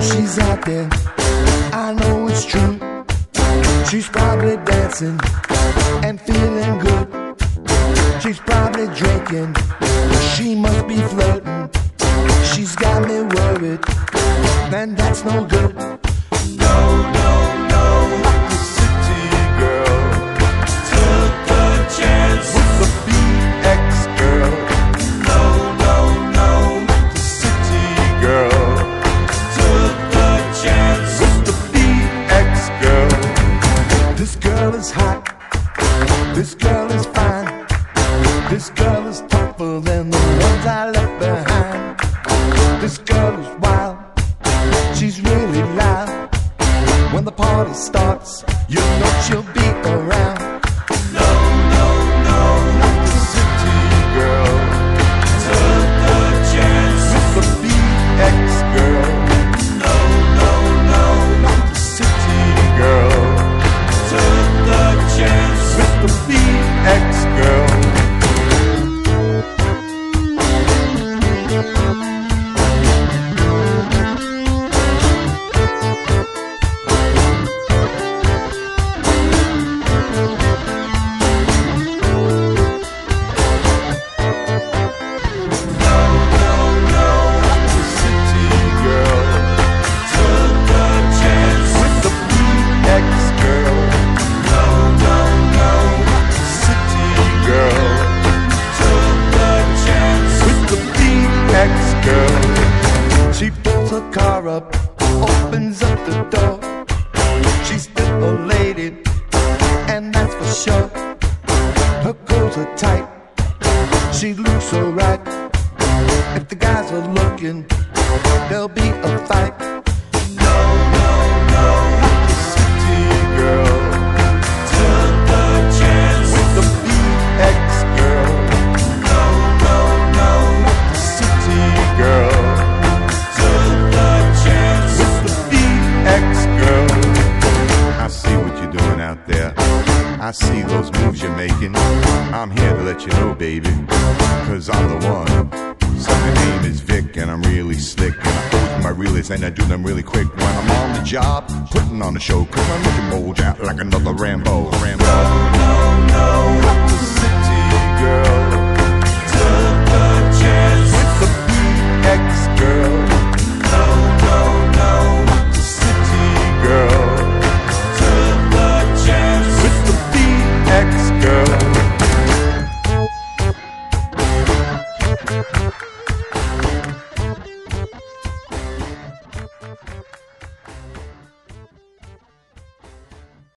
there. I know it's true. She's probably dancing and feeling good. She's probably drinking. She must be flirting. She's got me worried, and that's no good. This girl is tougher than the ones I left behind. This girl is wild. She's really loud. When the party starts, you know she'll be car up, opens up the door. She's still a lady, and that's for sure. Her clothes are tight, she looks so right. If the guys are looking, there'll be a fight. I see those moves you're making. I'm here to let you know, baby, cause I'm the one. So my name is Vic, and I'm really slick. And I pose my realists, and I do them really quick. When I'm on the job, putting on the show, cause I'm looking mold out like another Rambo. Rambo.